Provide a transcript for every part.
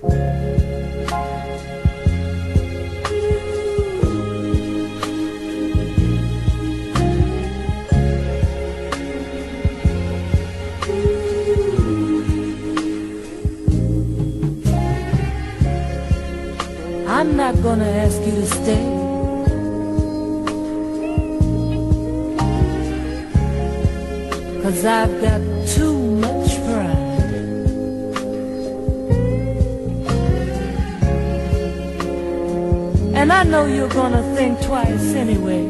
I'm not gonna ask you to stay. Cause I've got two And I know you're gonna think twice anyway.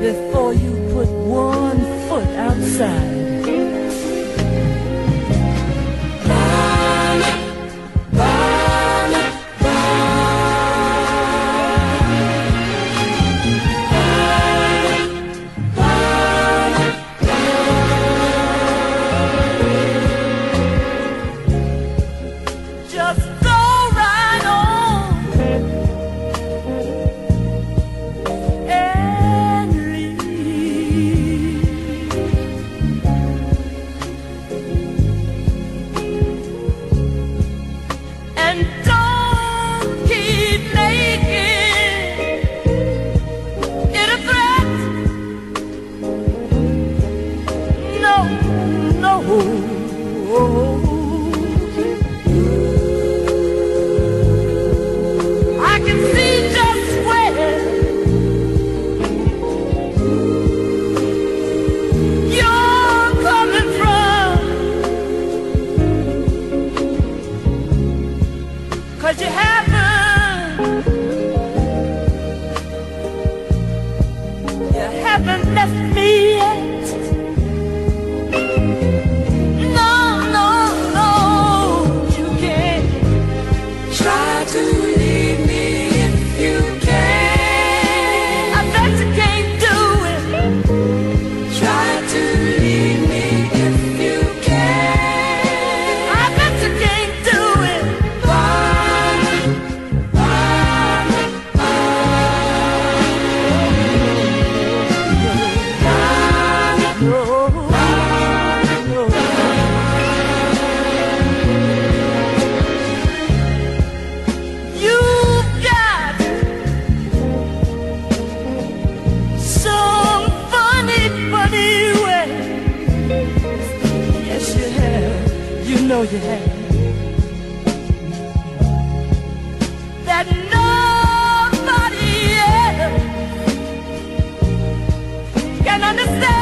Before you put one foot outside. Cause you haven't You haven't left me yet. No, no, no You can't try to show your hand. That nobody else eh. can understand.